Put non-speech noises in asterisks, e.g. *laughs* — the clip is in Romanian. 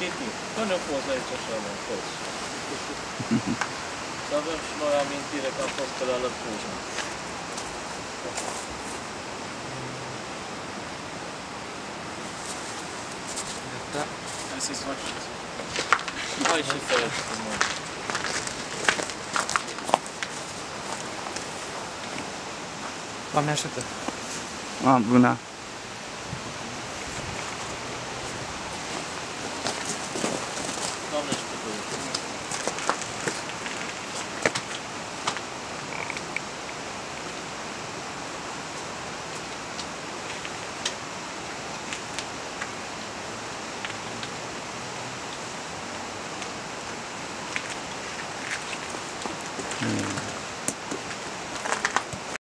amintim. Până poți aici așa, mă, poți. *laughs* Să avem și noi amintire că am fost pe la Lăpuș. mă. Da. Hai să-ți faci. *laughs* Hai și ferește, mă. Doamne ajută. A, bună. Mm.